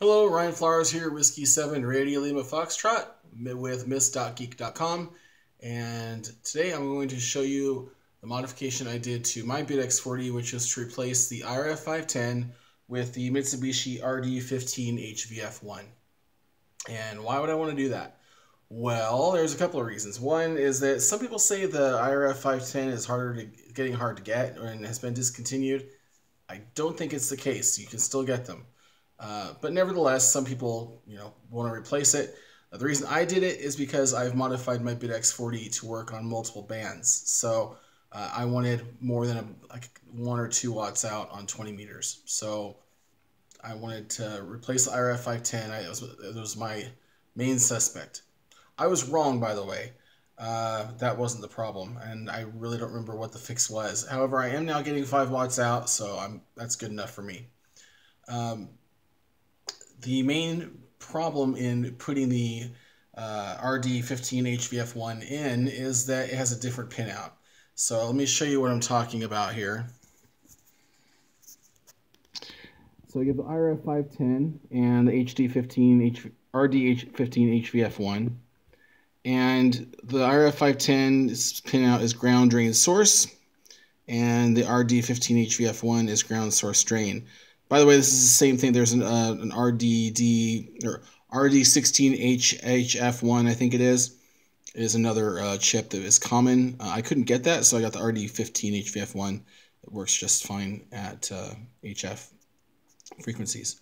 Hello, Ryan Flowers here, Whiskey 7 Radio Lima Foxtrot with MiscDotGeek.com. And today I'm going to show you the modification I did to my BitX 40, which is to replace the IRF 510 with the Mitsubishi RD15 HVF1. And why would I want to do that? Well, there's a couple of reasons. One is that some people say the IRF 510 is harder to getting hard to get and has been discontinued. I don't think it's the case. You can still get them. Uh, but nevertheless, some people, you know, want to replace it. Uh, the reason I did it is because I've modified my BitX 40 to work on multiple bands. So uh, I wanted more than a, like one or two watts out on 20 meters. So I wanted to replace the IRF 510. I, it, was, it was my main suspect. I was wrong, by the way. Uh, that wasn't the problem, and I really don't remember what the fix was. However, I am now getting five watts out, so I'm that's good enough for me. Um, the main problem in putting the uh, RD15 HVF1 in is that it has a different pinout. So let me show you what I'm talking about here. So you have the IRF510 and the HD15 H, RD15 HVF1. And the IRF510 pinout is ground drain source, and the RD15 HVF1 is ground source drain. By the way, this is the same thing. There's an, uh, an RDD or RD16HHF1, I think it is, another uh, chip that is common. Uh, I couldn't get that, so I got the RD15 HVF1. It works just fine at HF uh, frequencies.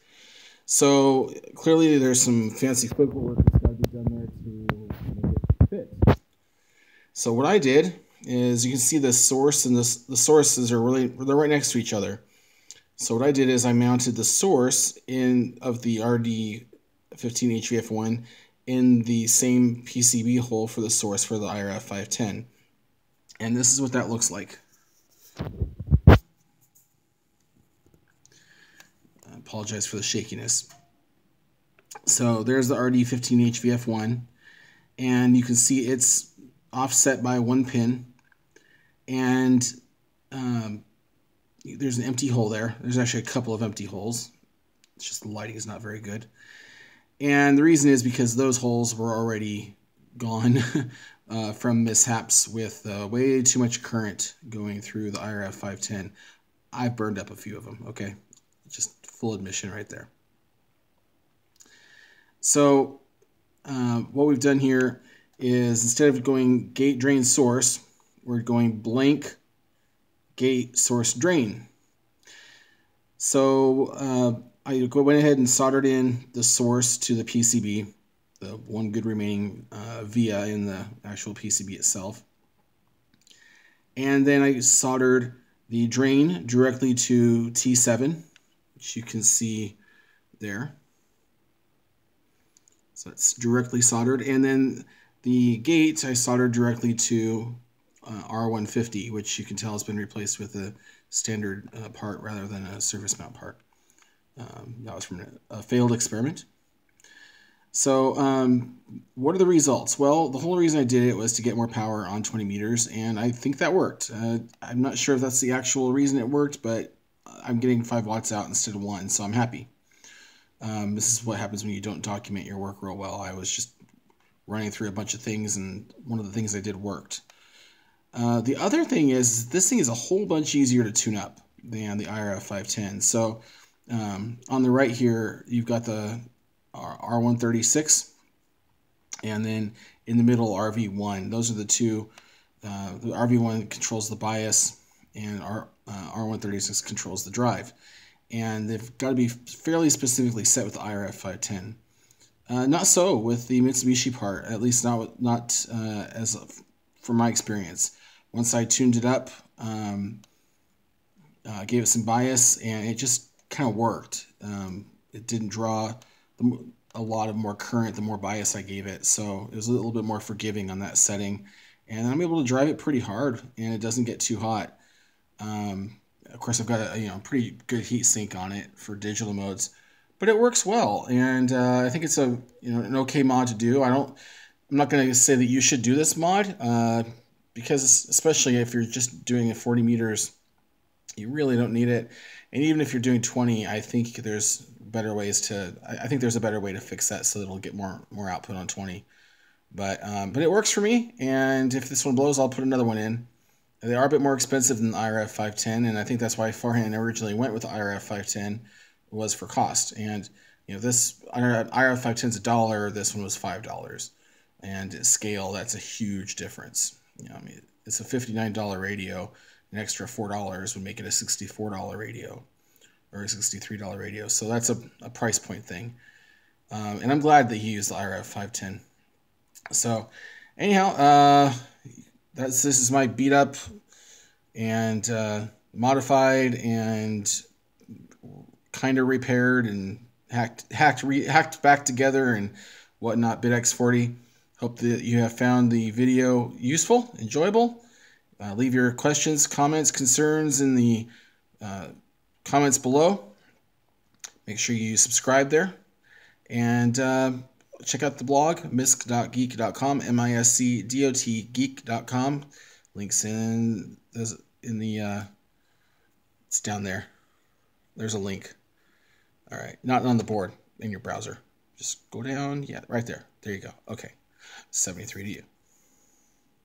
So clearly, there's some fancy footwork work that's got to be done there to make it fit. So what I did is you can see the source and the, the sources are really they're right next to each other. So what I did is I mounted the source in of the RD15 HVF1 in the same PCB hole for the source for the IRF 510. And this is what that looks like. I apologize for the shakiness. So there's the RD15 HVF1 and you can see it's offset by one pin and um, there's an empty hole there. There's actually a couple of empty holes. It's just the lighting is not very good. And the reason is because those holes were already gone uh, from mishaps with uh, way too much current going through the IRF 510. I burned up a few of them, okay? Just full admission right there. So uh, what we've done here is instead of going gate drain source, we're going blank gate source drain. So uh, I went ahead and soldered in the source to the PCB, the one good remaining uh, via in the actual PCB itself. And then I soldered the drain directly to T7, which you can see there. So it's directly soldered. And then the gate I soldered directly to uh, R150, which you can tell has been replaced with a standard uh, part rather than a surface mount part. Um, that was from a, failed experiment. So um, what are the results? Well, the whole reason I did it was to get more power on 20 meters, and I think that worked. Uh, I'm not sure if that's the actual reason it worked, but I'm getting 5 watts out instead of 1, so I'm happy. Um, this is what happens when you don't document your work real well. I was just running through a bunch of things, and one of the things I did worked. Uh, the other thing is this thing is a whole bunch easier to tune up than the IRF 510. So um, on the right here, you've got the R136, and then in the middle, RV1. Those are the two. Uh, the RV1 controls the bias, and R, uh, R136 controls the drive. And they've got to be fairly specifically set with the IRF 510. Uh, not so with the Mitsubishi part, at least not not uh, as from my experience once I tuned it up, um, uh, gave it some bias, and it just kind of worked. Um, it didn't draw a lot of more current the more bias I gave it, so it was a little bit more forgiving on that setting. And I'm able to drive it pretty hard, and it doesn't get too hot. Um, of course, I've got a you know pretty good heat sink on it for digital modes, but it works well, and uh, I think it's a you know an okay mod to do. I don't. I'm not going to say that you should do this mod. Uh, because especially if you're just doing a 40 meters, you really don't need it. And even if you're doing 20, I think there's better ways to. I, think there's a better way to fix that so that it'll get more more output on 20. But um, but it works for me. And if this one blows, I'll put another one in. They are a bit more expensive than the IRF 510, and I think that's why Farhan originally went with the IRF 510 was for cost. And you know this IRF 510 is a dollar. This one was five dollars, and scale that's a huge difference. You know, I mean it's a $59 radio. An extra four dollars would make it a $64 radio or a $63 radio. So that's a, a price point thing. Um, and I'm glad that he used the IRF 510. So, anyhow, uh, that's this is my beat up and uh, modified and kind of repaired and hacked hacked re, hacked back together and whatnot. BitX40. Hope that you have found the video useful, enjoyable. Uh, leave your questions, comments, concerns in the uh, comments below. Make sure you subscribe there. And uh, check out the blog, miscdotgeek.com, M-I-S-C-D-O-T geek.com. Links in, in the, uh, it's down there. There's a link. All right, not on the board, in your browser. Just go down, yeah, right there. There you go. Okay, 73 to you.